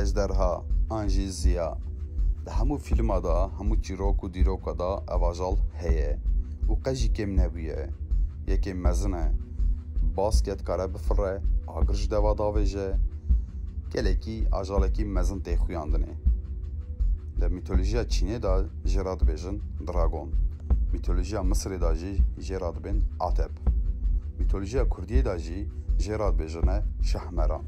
ejderha an jî ziya Di hemû fîlma da hemû çîrok û dîroka evajal heye û qe jî kêm nebûye yekê mezin basket kare bifire agir ji deva davêje gelekî ajalekî mezin tê xuyandinê Li mîtolojiya Çînê da jê dragon. Mîtolojiya Misrê da jî jê re dibên atep. Mîtolojiya Kurdiyê da jî jê re dibêjine şehmeran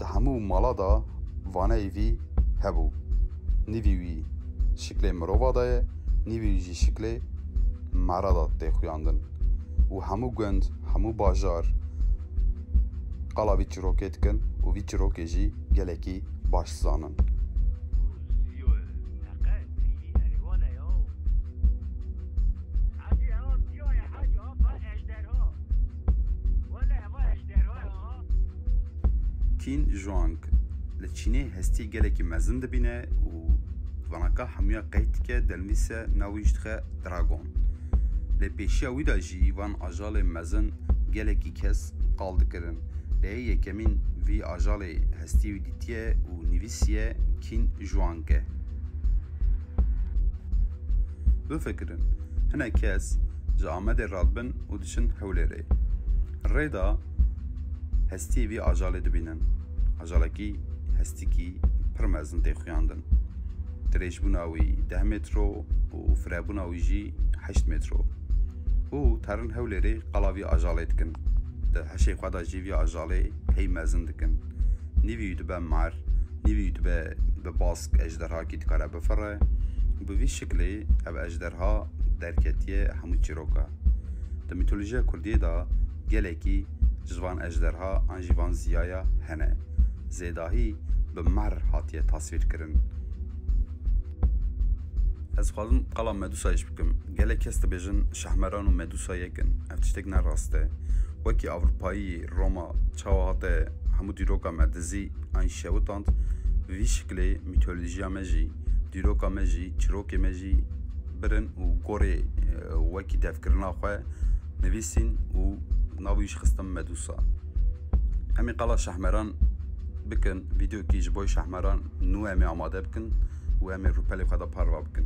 di hemû mala da vaneyê vî hebû nîvî wî şiklê mirova da ye nîvî wî jî şiklê mera da tê xuyandin û hemû gund hemû bajar qala vî çîrokê dikin û vî çîrokê jî gelekî baş zanin Kîn Juang li Çînê hestî gelekî mezin dibîne û vanaka hemûya qeyd dike delmîse navî ji dixe Dragon. Lê pêşiya wî da jî van ajalê mezin gelekî kes qal dikirin. Lê yekemîn vî ajalê hestî wî dîtiye û nivîsiye Kîn Juang e. Bifikirin, hinek kes ji Amedê radibin هەستی وی ئاژالێ دبینن. ئاژالەکی هەستێکی پرمەزن دەیخویاندن درێژبووناوی ده مترۆ و فرەبووناوی ژی 8 مترۆ و تارن هەو لێرەی قەڵاوی ئاژالێ دکن. هەشەی خوادا ژیوی ئاژالێ هەی مەزن دکن. نیوی دبە مار نیوی دبە بە باسک ئەژدەرهاکی دکارە بفڕێ بوی شکلی ئەب ئەژدەرها دەرکەتیە هەموو چیرۆکە. دە میتۆلژیە کوردیدا gelekî ji van ejderha an ziyaya hene. Zêdahî bi mer hatiye tasvîr kirin. Ez xwazim qala Medusa iş bikim. Gelek kes dibêjin şehmeran û Medusa yekin. Ev tiştek ne rast e. Wekî Roma çawa hate hemû dîroka me dizî an şewitand vî şiklê mîtolojiya me jî dîroka me jî çîrokê me jî birin û gorê wekî devkirina xwe nivîsîn û ناویش خستم مدوسا أمي قلا شحمران بكن فيديو كي جبوي شحمران نو امی آماده بكن و امی روپلی خدا بكن.